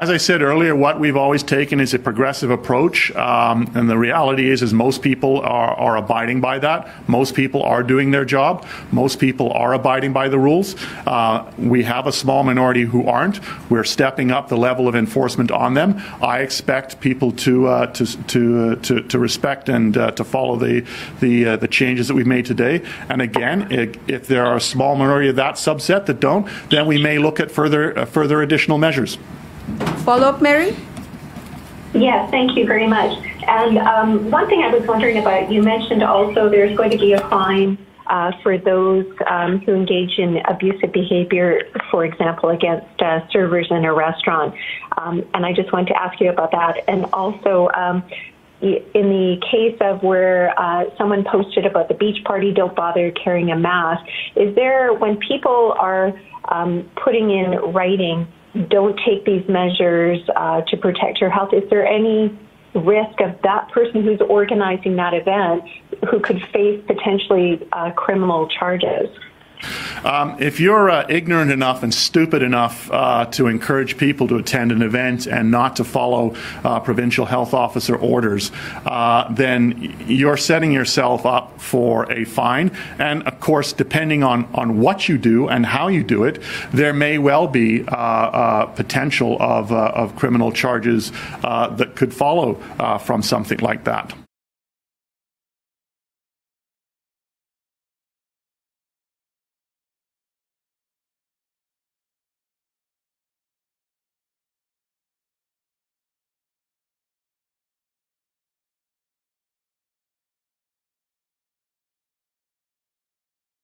As I said earlier, what we've always taken is a progressive approach, um, and the reality is, is most people are, are abiding by that. Most people are doing their job. Most people are abiding by the rules. Uh, we have a small minority who aren't. We're stepping up the level of enforcement on them. I expect people to uh, to to, uh, to, to respect and uh, to follow the the uh, the changes that we've made today. And again, if there are a small minority of that subset that don't, then we may look at further uh, further additional measures. Follow up, Mary? Yes, thank you very much. And um, one thing I was wondering about, you mentioned also there's going to be a fine uh, for those um, who engage in abusive behavior, for example, against uh, servers in a restaurant. Um, and I just wanted to ask you about that. And also, um, in the case of where uh, someone posted about the beach party, don't bother carrying a mask, is there, when people are um, putting in writing, don't take these measures uh, to protect your health, is there any risk of that person who's organizing that event who could face potentially uh, criminal charges? Um, if you're uh, ignorant enough and stupid enough uh, to encourage people to attend an event and not to follow uh, provincial health officer orders, uh, then you're setting yourself up for a fine. And of course, depending on, on what you do and how you do it, there may well be uh, uh, potential of, of criminal charges that could follow from something like that.